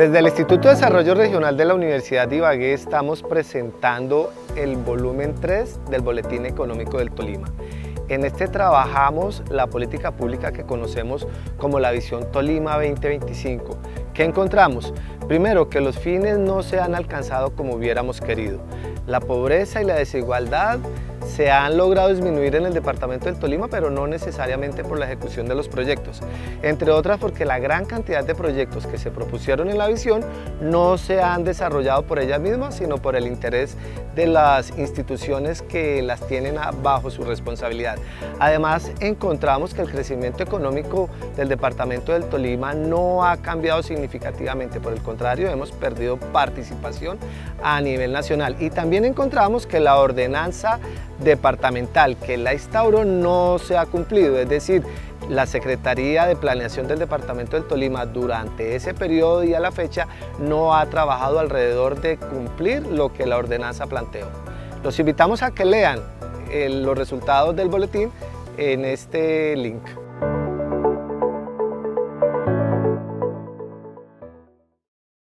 Desde el Instituto de Desarrollo Regional de la Universidad de Ibagué estamos presentando el volumen 3 del Boletín Económico del Tolima. En este trabajamos la política pública que conocemos como la Visión Tolima 2025. ¿Qué encontramos? Primero, que los fines no se han alcanzado como hubiéramos querido. La pobreza y la desigualdad se han logrado disminuir en el departamento del Tolima, pero no necesariamente por la ejecución de los proyectos. Entre otras porque la gran cantidad de proyectos que se propusieron en la visión no se han desarrollado por ellas mismas, sino por el interés de las instituciones que las tienen bajo su responsabilidad. Además, encontramos que el crecimiento económico del departamento del Tolima no ha cambiado significativamente, por el contrario, hemos perdido participación a nivel nacional. Y también encontramos que la ordenanza departamental que la instauró no se ha cumplido, es decir, la Secretaría de Planeación del Departamento del Tolima durante ese periodo y a la fecha no ha trabajado alrededor de cumplir lo que la ordenanza planteó. Los invitamos a que lean eh, los resultados del boletín en este link.